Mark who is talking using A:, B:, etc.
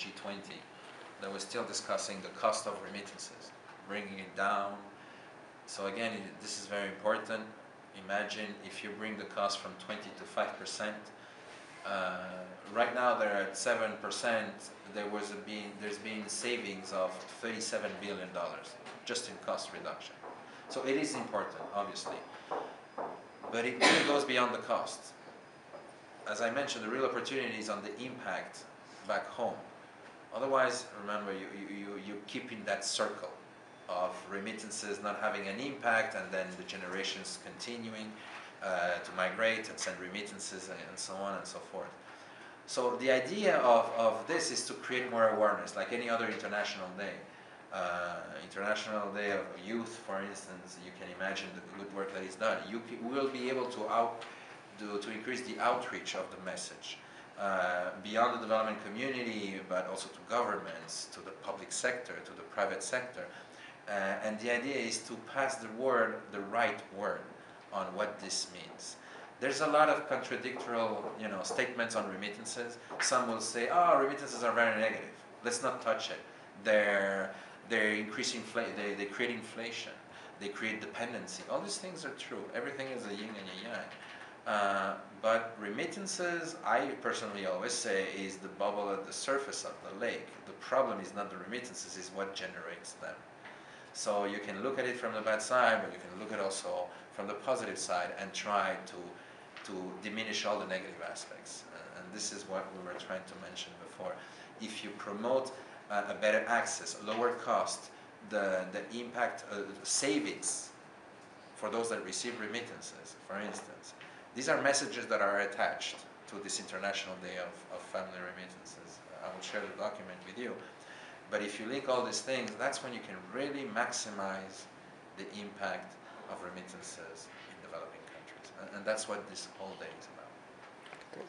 A: G20 that was still discussing the cost of remittances, bringing it down. So again, it, this is very important. Imagine if you bring the cost from 20 to 5 percent. Uh, right now they're at 7 percent. There was a being, there's been savings of 37 billion dollars just in cost reduction. So it is important, obviously, but it really goes beyond the cost. As I mentioned, the real opportunity is on the impact back home. Otherwise, remember, you, you, you, keep in that circle of remittances not having an impact and then the generations continuing uh, to migrate and send remittances and, so on and so forth. So the idea of, of this is to create more awareness, like any other international day. Uh, International Day of Youth, for instance, you can imagine the good work that is done. You will be able to out, do, to increase the outreach of the message uh, beyond the development community, but also to governments, to the public sector, to the private sector. Uh, and the idea is to pass the word, the right word, on what this means. There's a lot of contradictory, you know, statements on remittances. Some will say, "Oh, remittances are very negative. Let's not touch it. They're they're increasing, they they create inflation. They create dependency. All these things are true. Everything is a yin and a yang. Uh, but remittances, I personally always say, is the bubble at the surface of the lake. The problem is not the remittances; is what generates them. So you can look at it from the bad side, but you can look at also from the positive side and try to to diminish all the negative aspects. Uh, and this is what we were trying to mention before. If you promote uh, a better access, a lower cost, the the impact, uh, savings for those that receive remittances, for instance, these are messages that are attached to this International Day of, of Family Remittances. I will share the document with you. But if you link all these things, that's when you can really maximize the impact of remittances in developing countries. And, and that's what this whole day is about.